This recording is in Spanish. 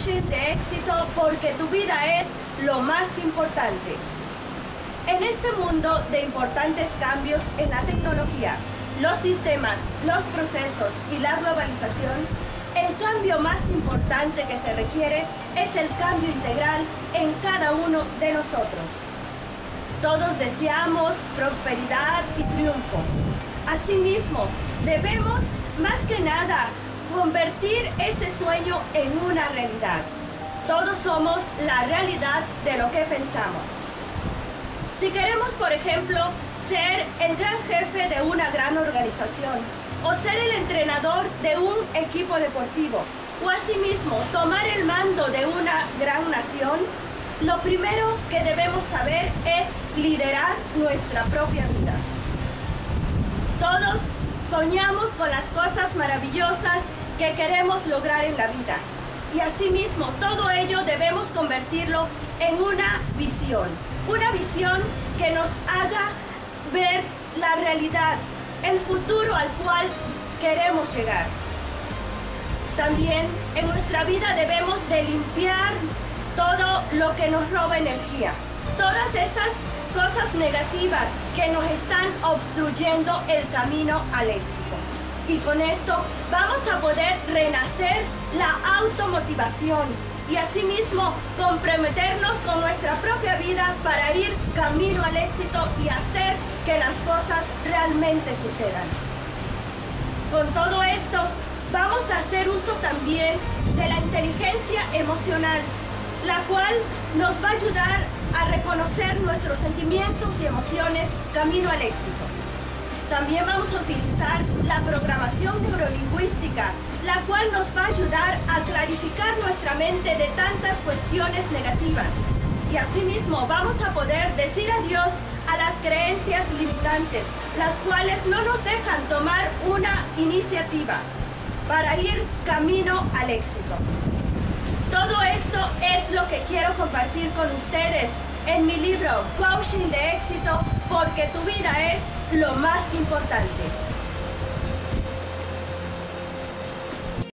coaching de éxito porque tu vida es lo más importante. En este mundo de importantes cambios en la tecnología, los sistemas, los procesos y la globalización, el cambio más importante que se requiere es el cambio integral en cada uno de nosotros. Todos deseamos prosperidad y triunfo. Asimismo, debemos más que nada convertir ese sueño en una realidad. Todos somos la realidad de lo que pensamos. Si queremos, por ejemplo, ser el gran jefe de una gran organización o ser el entrenador de un equipo deportivo o asimismo tomar el mando de una gran nación, lo primero que debemos saber es liderar nuestra propia vida. Todos soñamos con las cosas maravillosas que queremos lograr en la vida. Y asimismo, todo ello debemos convertirlo en una visión. Una visión que nos haga ver la realidad, el futuro al cual queremos llegar. También en nuestra vida debemos de limpiar todo lo que nos roba energía. Todas esas cosas negativas que nos están obstruyendo el camino al éxito y con esto vamos a poder renacer la automotivación y asimismo comprometernos con nuestra propia vida para ir camino al éxito y hacer que las cosas realmente sucedan. Con todo esto, vamos a hacer uso también de la inteligencia emocional, la cual nos va a ayudar a reconocer nuestros sentimientos y emociones camino al éxito. También vamos a utilizar la programación la cual nos va a ayudar a clarificar nuestra mente de tantas cuestiones negativas. Y asimismo vamos a poder decir adiós a las creencias limitantes, las cuales no nos dejan tomar una iniciativa para ir camino al éxito. Todo esto es lo que quiero compartir con ustedes en mi libro Coaching de éxito porque tu vida es lo más importante.